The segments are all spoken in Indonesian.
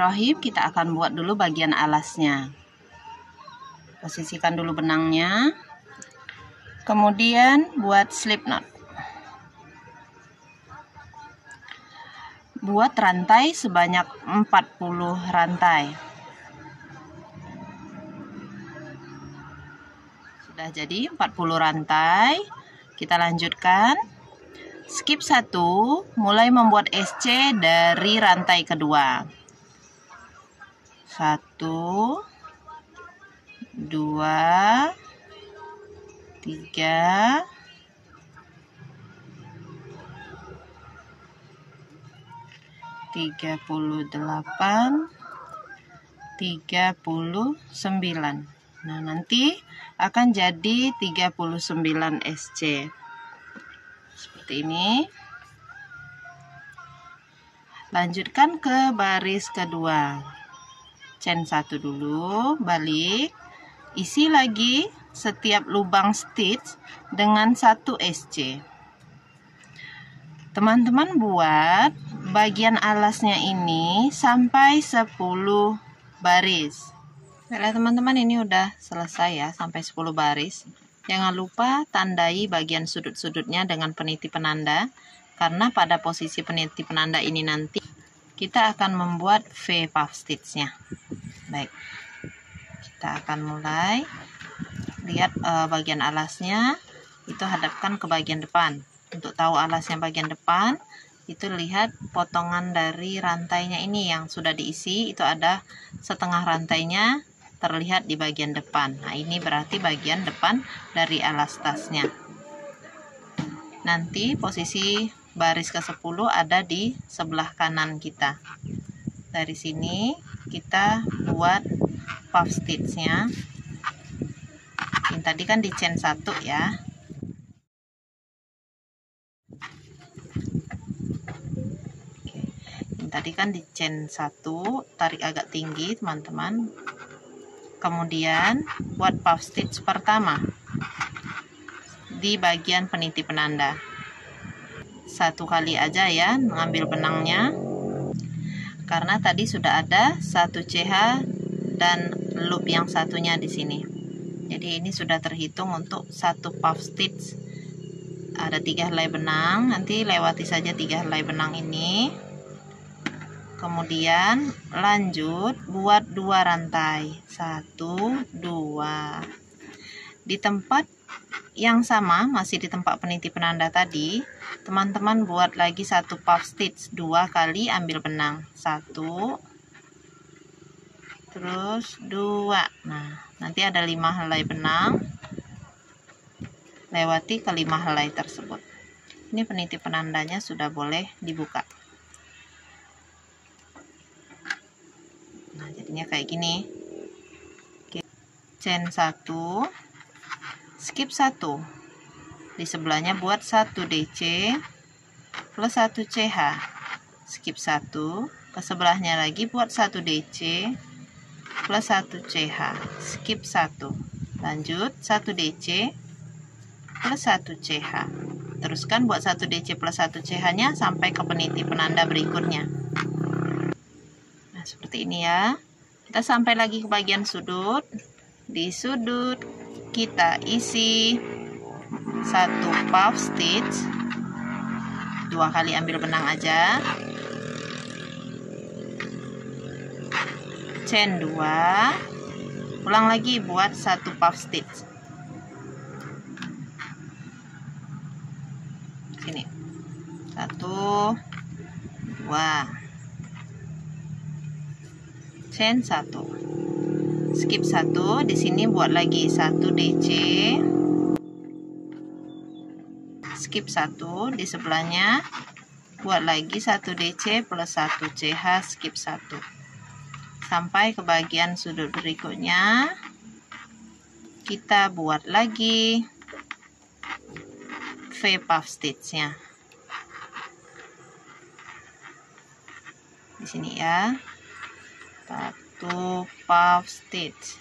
Bismillahirrahmanirrahim. Kita akan buat dulu bagian alasnya. Posisikan dulu benangnya. Kemudian buat slip knot. Buat rantai sebanyak 40 rantai. Sudah jadi 40 rantai. Kita lanjutkan skip 1 mulai membuat SC dari rantai kedua 1 2 3 38 39 Nah nanti akan jadi 39 SC seperti ini. Lanjutkan ke baris kedua chain satu dulu balik. Isi lagi setiap lubang stitch dengan satu SC teman-teman buat bagian alasnya ini sampai 10 baris. Baiklah teman-teman ini udah selesai ya sampai 10 baris. Jangan lupa tandai bagian sudut-sudutnya dengan peniti penanda, karena pada posisi peniti penanda ini nanti kita akan membuat V puff stitchnya. Baik, kita akan mulai lihat uh, bagian alasnya itu hadapkan ke bagian depan. Untuk tahu alasnya bagian depan, itu lihat potongan dari rantainya ini yang sudah diisi itu ada setengah rantainya terlihat di bagian depan. Nah, ini berarti bagian depan dari alas tasnya. Nanti posisi baris ke-10 ada di sebelah kanan kita. Dari sini kita buat puff stitchnya. Ini tadi kan di chain 1 ya. Ini tadi kan di chain 1, tarik agak tinggi teman-teman Kemudian buat puff stitch pertama di bagian peniti penanda. Satu kali aja ya mengambil benangnya. Karena tadi sudah ada satu CH dan loop yang satunya di sini. Jadi ini sudah terhitung untuk satu puff stitch. Ada tiga helai benang, nanti lewati saja tiga helai benang ini kemudian lanjut buat dua rantai satu dua di tempat yang sama masih di tempat peniti penanda tadi teman-teman buat lagi satu puff stitch dua kali ambil benang. Satu terus dua. Nah nanti ada lima helai benang lewati kelima helai tersebut. Ini peniti penandanya sudah boleh dibuka. Jadinya kayak gini. Oke. chain 1 skip 1 di sebelahnya buat 1 DC plus 1 CH skip 1 ke sebelahnya lagi buat 1 DC plus 1 CH skip 1 lanjut 1 DC plus 1 CH teruskan buat 1 DC plus 1 CH nya sampai ke peniti penanda berikutnya. Nah seperti ini ya. Kita sampai lagi ke bagian sudut. Di sudut kita isi satu puff stitch. Dua kali ambil benang aja. Chain 2 ulang lagi buat satu puff stitch. Sini. Satu dua. Chain 1 skip 1 di sini buat lagi 1 DC skip 1 di sebelahnya. Buat lagi 1 DC plus 1 CH skip 1 sampai ke bagian sudut berikutnya. Kita buat lagi V puff stitchnya. Di sini ya satu puff stitch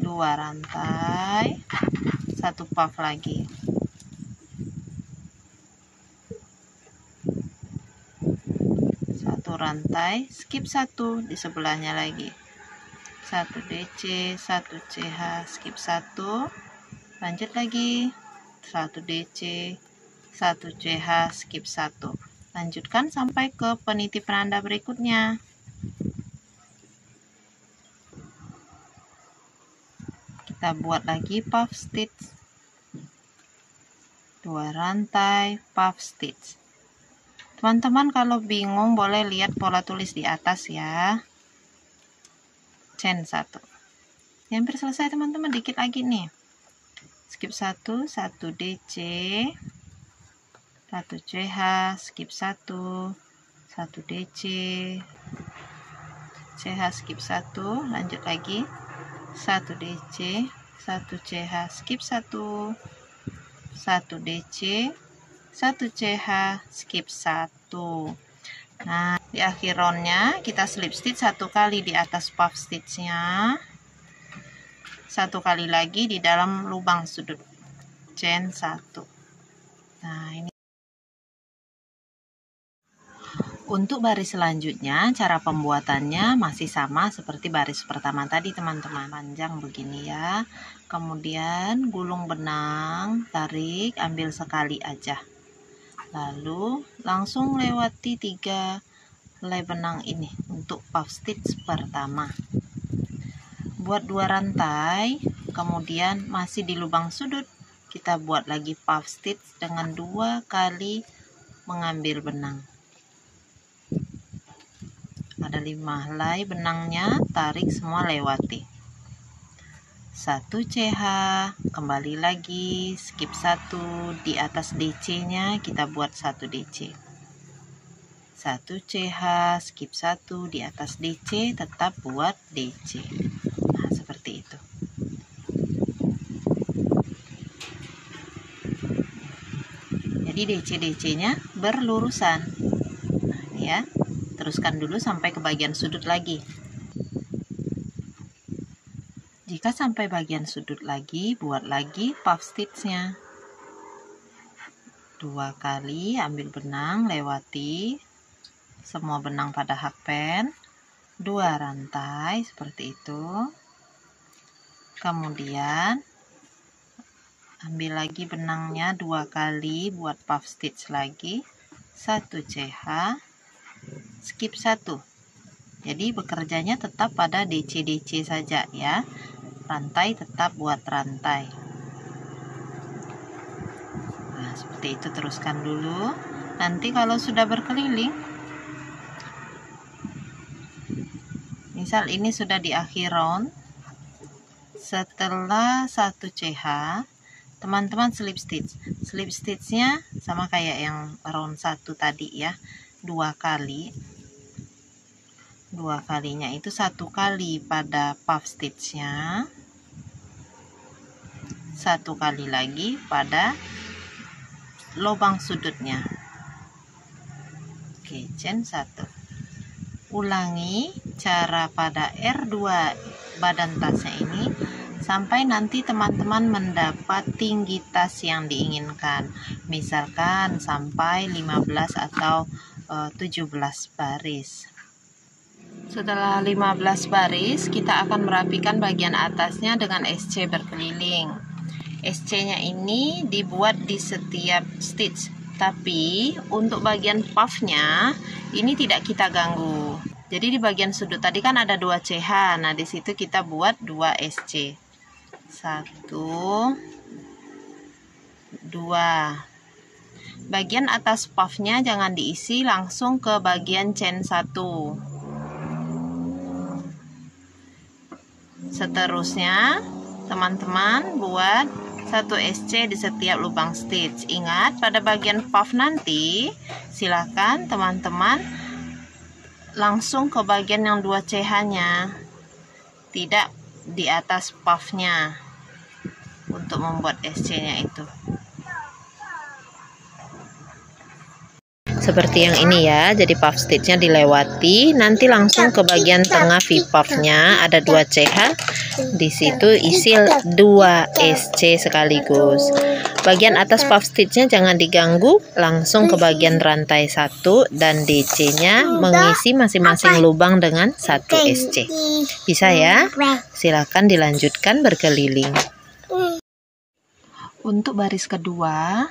dua rantai satu puff lagi. Rantai skip satu di sebelahnya lagi. Satu DC satu CH skip satu. Lanjut lagi. Satu DC satu CH skip satu lanjutkan sampai ke peniti penanda berikutnya. Kita buat lagi puff stitch. Dua rantai puff stitch. Teman-teman kalau bingung boleh lihat pola tulis di atas ya. Chain 1 hampir selesai teman-teman dikit lagi nih. Skip 1 1 DC 1 CH skip 1 1 DC CH skip 1 lanjut lagi. 1 DC 1 CH skip 1 1 DC 1 CH skip 1 nah di akhir roundnya kita slip stitch satu kali di atas puff stitchnya. Satu kali lagi di dalam lubang sudut chain 1 nah ini Untuk baris selanjutnya, cara pembuatannya masih sama seperti baris pertama tadi teman-teman. Panjang begini ya. Kemudian gulung benang, tarik, ambil sekali aja. Lalu langsung lewati tiga helai benang ini untuk puff stitch pertama. Buat dua rantai, kemudian masih di lubang sudut, kita buat lagi puff stitch dengan dua kali mengambil benang ada lima. Helai benangnya tarik semua lewati. Satu CH kembali lagi. Skip satu. Di atas DC nya kita buat satu DC satu CH skip satu. Di atas DC tetap buat DC nah seperti itu. Jadi DC DC nya berlurusan. Nah, ini ya teruskan dulu sampai ke bagian sudut lagi. Jika sampai bagian sudut lagi buat lagi puff stitchnya. Dua kali ambil benang lewati semua benang pada hakpen dua rantai seperti itu. Kemudian ambil lagi benangnya dua kali buat puff stitch lagi. Satu CH skip 1 jadi bekerjanya tetap pada DC-DC saja ya. Rantai tetap buat rantai. Nah seperti itu teruskan dulu. Nanti kalau sudah berkeliling misal ini sudah di akhir round setelah satu CH teman-teman slip stitch. Slip stitchnya sama kayak yang round satu tadi ya. Dua kali dua kalinya itu satu kali pada puff stitchnya. Satu kali lagi pada lubang sudutnya. Oke chain satu. Ulangi cara pada R2 badan tasnya ini sampai nanti teman-teman mendapat tinggi tas yang diinginkan. Misalkan sampai 15 atau 17 baris setelah 15 baris kita akan merapikan bagian atasnya dengan SC berkeliling. SC nya ini dibuat di setiap stitch tapi untuk bagian puffnya ini tidak kita ganggu. Jadi di bagian sudut tadi kan ada dua CH nah di situ kita buat dua SC satu dua. Bagian atas puffnya jangan diisi langsung ke bagian chain 1 seterusnya teman-teman buat satu SC di setiap lubang stitch. Ingat pada bagian puff nanti silahkan teman-teman langsung ke bagian yang 2 CH nya tidak di atas puffnya untuk membuat SC nya itu seperti yang ini ya. Jadi puff stitchnya dilewati. Nanti langsung ke bagian tengah V puffnya. Ada dua CH di situ isi dua SC sekaligus. Bagian atas puff stitchnya jangan diganggu. Langsung ke bagian rantai satu dan DC nya mengisi masing-masing lubang dengan satu SC bisa ya? Silakan dilanjutkan berkeliling. Untuk baris kedua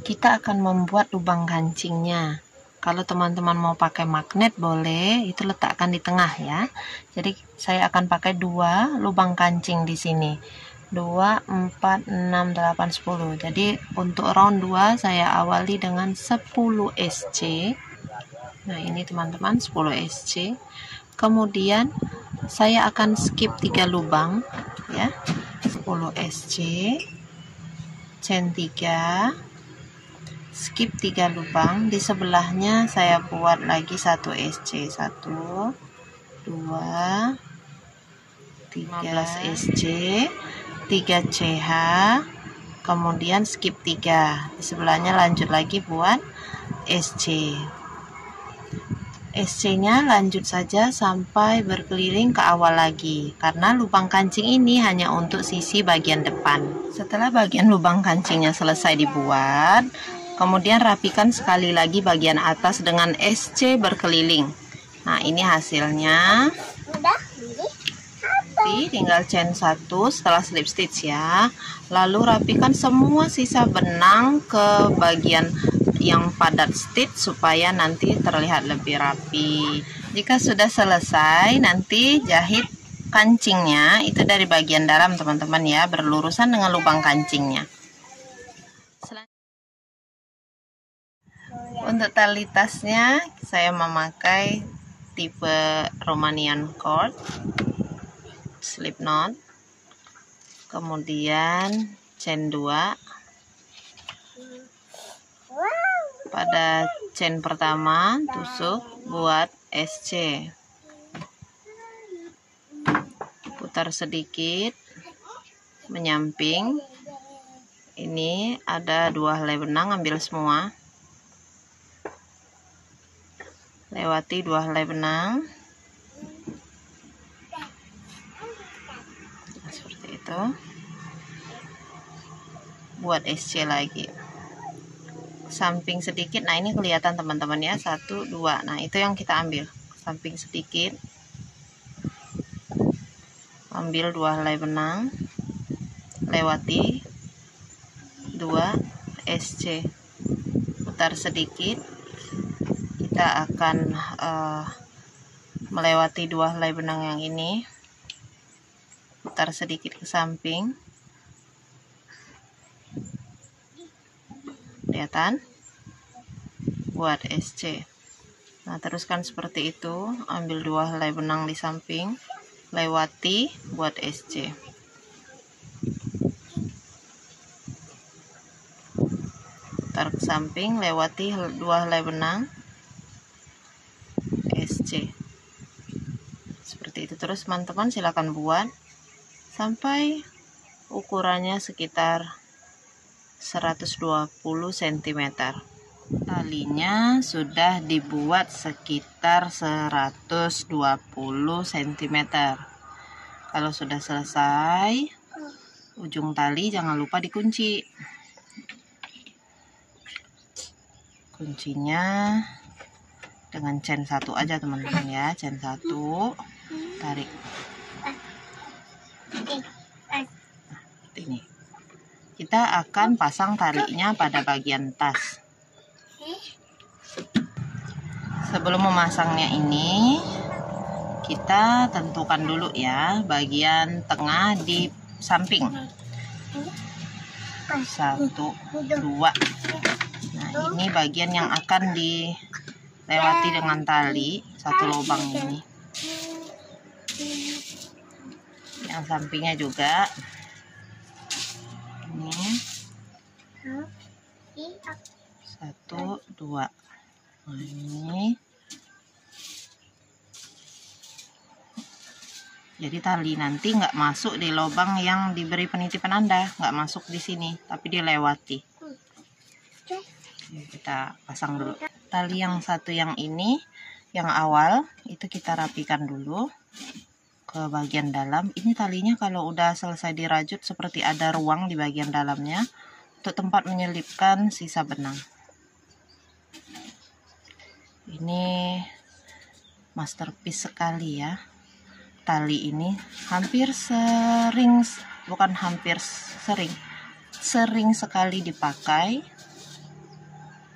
kita akan membuat lubang kancingnya. Kalau teman-teman mau pakai magnet boleh. Itu letakkan di tengah ya. Jadi saya akan pakai dua lubang kancing di sini. 2 4 6 8 10 jadi untuk round 2 saya awali dengan 10 SC nah ini teman-teman 10 SC kemudian saya akan skip 3 lubang ya. 10 SC chain 3 skip 3 lubang. Di sebelahnya saya buat lagi 1 SC 1 2 13 SC 3 CH kemudian skip 3 di sebelahnya lanjut lagi buat SC SC nya lanjut saja sampai berkeliling ke awal lagi karena lubang kancing ini hanya untuk sisi bagian depan. Setelah bagian lubang kancingnya selesai dibuat Kemudian rapikan sekali lagi bagian atas dengan SC berkeliling. Nah, ini hasilnya. Jadi, tinggal chain satu setelah slip stitch ya. Lalu rapikan semua sisa benang ke bagian yang padat stitch supaya nanti terlihat lebih rapi. Jika sudah selesai, nanti jahit kancingnya itu dari bagian dalam teman-teman ya, berlurusan dengan lubang kancingnya. Untuk tali tasnya saya memakai tipe Romanian cord slip knot. Kemudian chain 2. Pada chain pertama tusuk buat SC. Putar sedikit menyamping. Ini ada dua helai benang ambil semua. Lewati dua helai benang. Nah, seperti itu. Buat SC lagi. Samping sedikit nah ini kelihatan teman-teman ya. Satu dua. Nah itu yang kita ambil. Samping sedikit. Ambil dua helai benang. Lewati dua SC putar sedikit kita akan uh, melewati dua helai benang yang ini. Putar sedikit ke samping. Kelihatan? Buat SC nah teruskan seperti itu. Ambil dua helai benang di samping. Lewati buat SC putar ke samping lewati dua helai benang SC seperti itu. Terus teman-teman silahkan buat. Sampai ukurannya sekitar 120 cm talinya sudah dibuat sekitar 120 cm kalau sudah selesai ujung tali jangan lupa dikunci. Kuncinya dengan chain satu aja teman-teman ya. Chain satu. Tarik. Nah, ini. Kita akan pasang talinya pada bagian tas. Sebelum memasangnya ini kita tentukan dulu ya bagian tengah di samping. Satu dua. Nah ini bagian yang akan di lewati dengan tali satu lubang ini. Yang sampingnya juga. Ini. Satu dua. Nah, ini. Jadi tali nanti nggak masuk di lubang yang diberi penitipan anda nggak masuk di sini tapi dilewati kita pasang dulu tali yang satu yang ini yang awal itu kita rapikan dulu ke bagian dalam. Ini talinya kalau udah selesai dirajut seperti ada ruang di bagian dalamnya untuk tempat menyelipkan sisa benang. Ini masterpiece sekali ya. Tali ini hampir sering bukan hampir sering sering sekali dipakai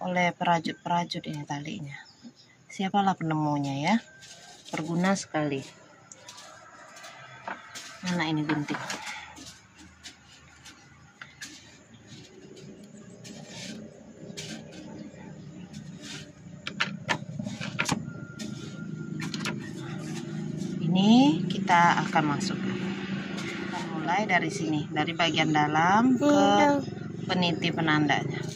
oleh perajut-perajut ini talinya. Siapalah penemunya ya? Berguna sekali. Mana ini gunting? Ini kita akan masukkan mulai dari sini dari bagian dalam ke peniti penandanya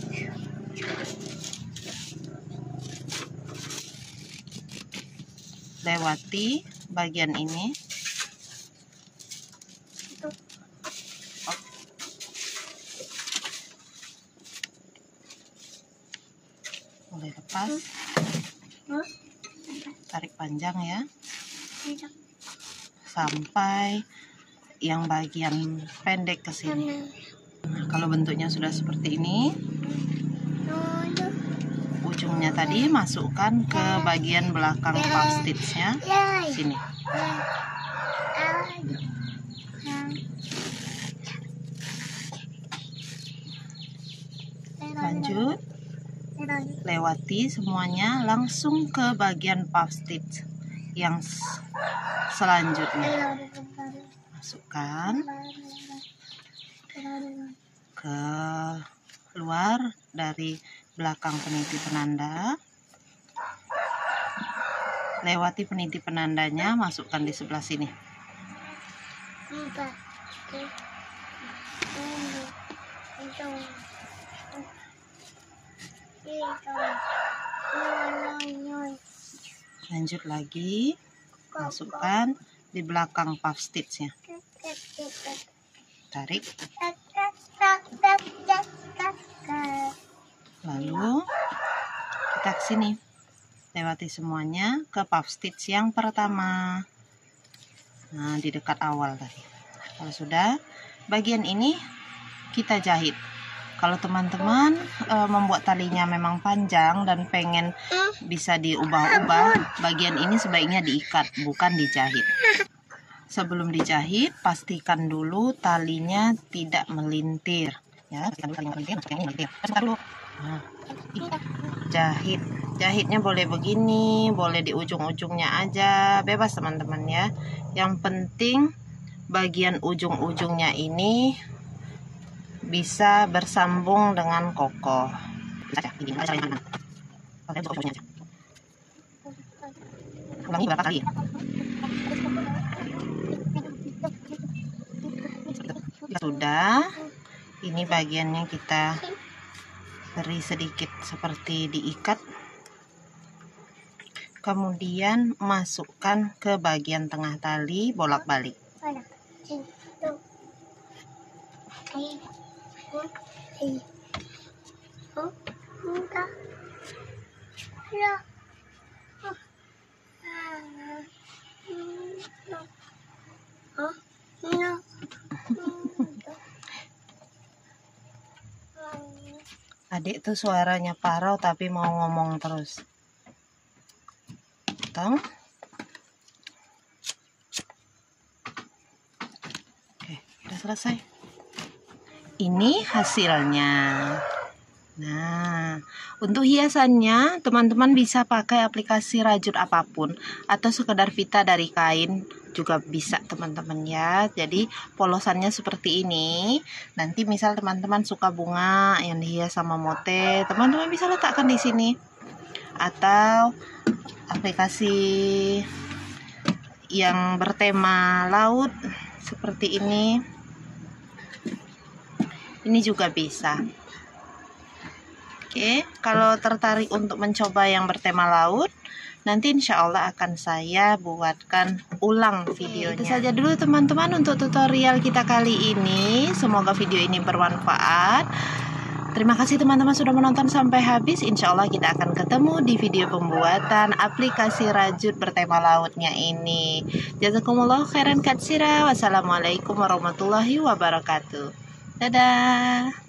lewati bagian ini. Mulai lepas. Tarik panjang ya. Sampai yang bagian pendek ke sini. Nah, kalau bentuknya sudah seperti ini ujungnya tadi masukkan ke bagian belakang puff stitchnya. Sini. Lanjut. Lewati semuanya langsung ke bagian puff stitch yang selanjutnya. Masukkan. Ke luar dari belakang peniti penanda. Lewati peniti penandanya masukkan di sebelah sini. Lanjut lagi. Masukkan di belakang puff stitchnya. Tarik lalu kita ke sini. Lewati semuanya ke puff stitch yang pertama. Nah di dekat awal tadi. Kalau sudah bagian ini kita jahit. Kalau teman-teman e, membuat talinya memang panjang dan pengen bisa diubah-ubah bagian ini sebaiknya diikat bukan dijahit. Sebelum dijahit pastikan dulu talinya tidak melintir ya pastikan dulu talinya melintir dulu Nah, jahit jahitnya boleh begini boleh di ujung-ujungnya aja bebas teman-teman ya. Yang penting bagian ujung-ujungnya ini bisa bersambung dengan kokoh. Ulangi berapa kali? Sudah ini bagiannya kita beri sedikit seperti diikat. Kemudian masukkan ke bagian tengah tali bolak-balik adik tuh suaranya parau tapi mau ngomong terus. Tong. Oke udah selesai. Ini hasilnya. Nah untuk hiasannya teman-teman bisa pakai aplikasi rajut apa pun atau sekedar pita dari kain juga bisa teman-teman ya. Jadi polosannya seperti ini. Nanti misal teman-teman suka bunga yang dihias sama mote teman-teman bisa letakkan di sini. Atau aplikasi yang bertema laut seperti ini. Ini juga bisa. Oke, kalau tertarik untuk mencoba yang bertema laut, nanti insya Allah akan saya buatkan ulang videonya. Itu saja dulu teman-teman untuk tutorial kita kali ini. Semoga video ini bermanfaat. Terima kasih teman-teman sudah menonton sampai habis. Insya Allah kita akan ketemu di video pembuatan aplikasi rajut bertema lautnya ini. Jazakumullah khairan katsira. Wassalamualaikum warahmatullahi wabarakatuh. Dadah.